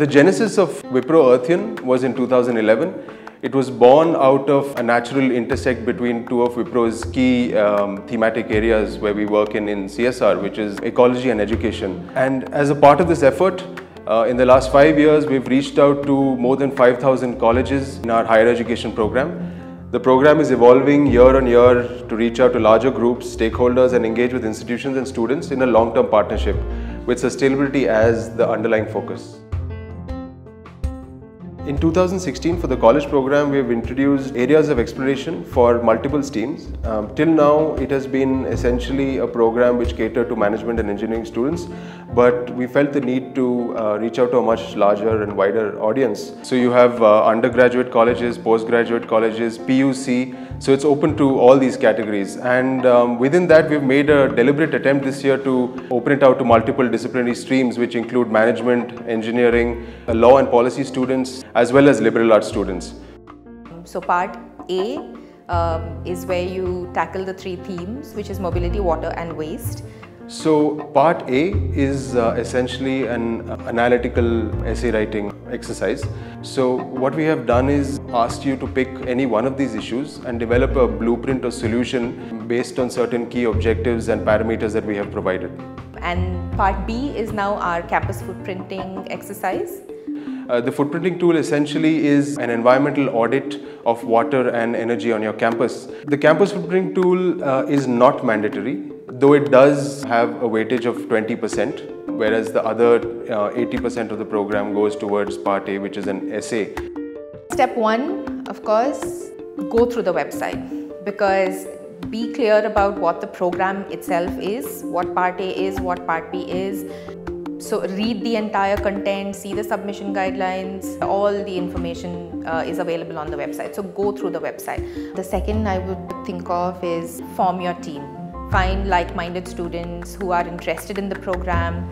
The genesis of Wipro Earthian was in 2011. It was born out of a natural intersect between two of Wipro's key um, thematic areas where we work in, in CSR, which is ecology and education. And as a part of this effort, uh, in the last five years, we've reached out to more than 5,000 colleges in our higher education program. The program is evolving year on year to reach out to larger groups, stakeholders, and engage with institutions and students in a long term partnership with sustainability as the underlying focus. In 2016, for the college program, we have introduced areas of exploration for multiple streams. Um, till now, it has been essentially a program which catered to management and engineering students, but we felt the need to uh, reach out to a much larger and wider audience. So you have uh, undergraduate colleges, postgraduate colleges, PUC, so it's open to all these categories. And um, within that, we've made a deliberate attempt this year to open it out to multiple disciplinary streams, which include management, engineering, law and policy students, as well as liberal arts students. So part A um, is where you tackle the three themes, which is mobility, water and waste. So part A is uh, essentially an analytical essay writing exercise. So what we have done is asked you to pick any one of these issues and develop a blueprint or solution based on certain key objectives and parameters that we have provided. And part B is now our campus footprinting exercise. Uh, the footprinting tool essentially is an environmental audit of water and energy on your campus. The campus footprinting tool uh, is not mandatory though it does have a weightage of 20%, whereas the other 80% uh, of the program goes towards part A, which is an essay. Step one, of course, go through the website because be clear about what the program itself is, what part A is, what part B is. So read the entire content, see the submission guidelines, all the information uh, is available on the website. So go through the website. The second I would think of is form your team find like-minded students who are interested in the program.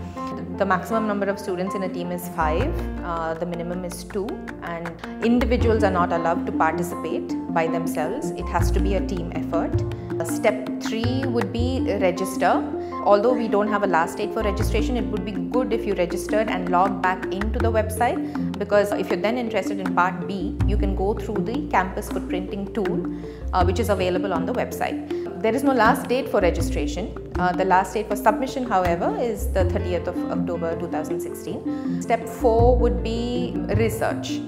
The maximum number of students in a team is five, uh, the minimum is two and individuals are not allowed to participate by themselves. It has to be a team effort. Step three would be register. Although we don't have a last date for registration, it would be good if you registered and log back into the website because if you're then interested in part B, you can go through the campus footprinting tool uh, which is available on the website. There is no last date for registration. Uh, the last date for submission, however, is the 30th of October 2016. Step 4 would be research,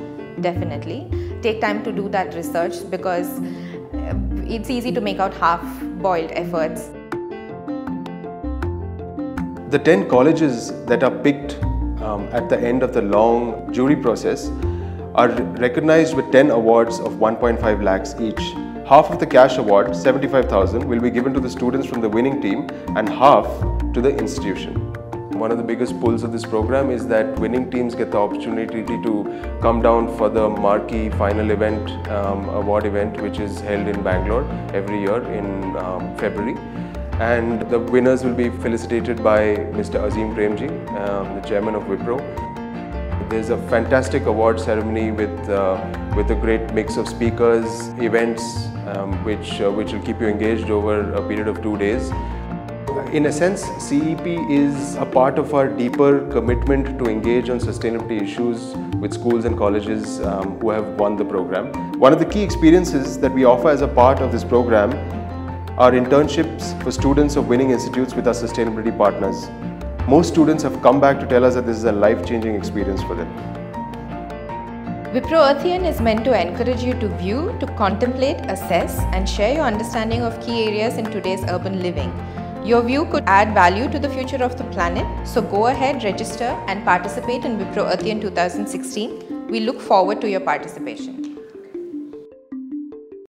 definitely. Take time to do that research because uh, it's easy to make out half-boiled efforts. The 10 colleges that are picked um, at the end of the long jury process are recognized with 10 awards of 1.5 lakhs each Half of the cash award, 75,000, will be given to the students from the winning team and half to the institution. One of the biggest pulls of this program is that winning teams get the opportunity to come down for the marquee final event, um, award event, which is held in Bangalore every year in um, February. And the winners will be felicitated by Mr. Azim Premji, um, the chairman of Wipro. There's a fantastic award ceremony with, uh, with a great mix of speakers, events, um, which, uh, which will keep you engaged over a period of two days. In a sense, CEP is a part of our deeper commitment to engage on sustainability issues with schools and colleges um, who have won the program. One of the key experiences that we offer as a part of this program are internships for students of winning institutes with our sustainability partners. Most students have come back to tell us that this is a life-changing experience for them. Wipro Earthian is meant to encourage you to view, to contemplate, assess and share your understanding of key areas in today's urban living. Your view could add value to the future of the planet, so go ahead, register and participate in Wipro Earthian 2016. We look forward to your participation.